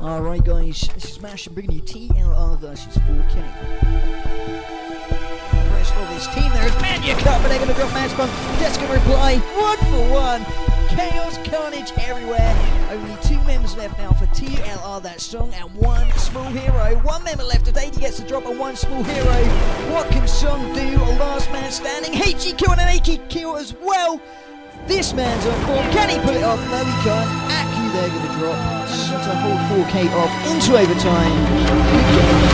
Alright guys, this is Mash bringing you TLR versus 4K. Of this team there is Mania Cup, but they're going to drop Match Bomb. Just going to reply, one for one. Chaos, carnage everywhere. Only two members left now for TLR, that song, and one small hero. One member left today, he gets the drop on one small hero. What can Song do? A last man standing. HG kill and an kill as well. This man's on form. Can he pull it off? No, he can't. Aku they're going to drop. To hold 4K off into overtime.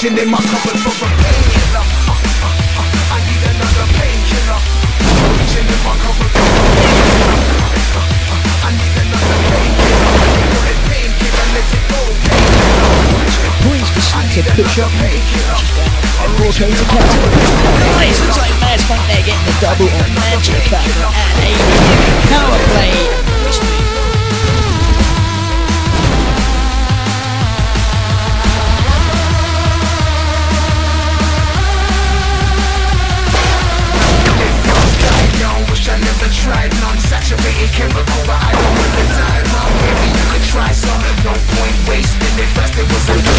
Reaching in my cupboard for a painkiller. Uh, uh, uh, I need another painkiller. In my cupboard for a I need another let it go. Nice, looks like MadSpunk there getting the double on Factor I don't want the time, could try some. No point wasting it, fast it was a